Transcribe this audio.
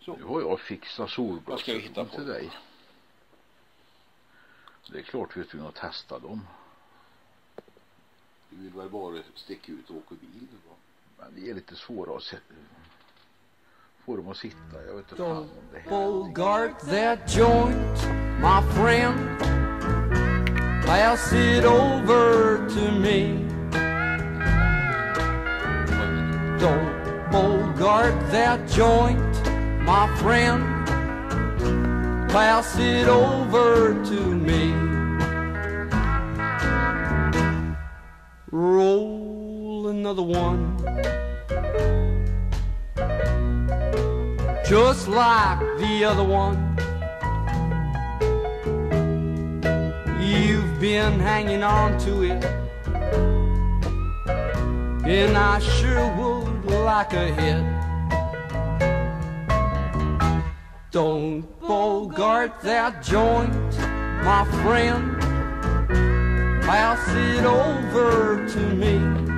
Så. Nu har jag fixat vi solglasögon till dig. Det är klart vi är tvungna att testa dem. Du vill väl bara sticka ut och åka bil? va? Men det är lite svårare att se, få dem att sitta. Jag vet inte fan om det här. Bogart that joint, my friend. Pass it over to me. Don't Bogart that joint, my friend. Pass it over to me. Roll another one. Just like the other one. You've been hanging on to it. And I sure would like a hit. Don't bogart that joint, my friend. Pass it over to me.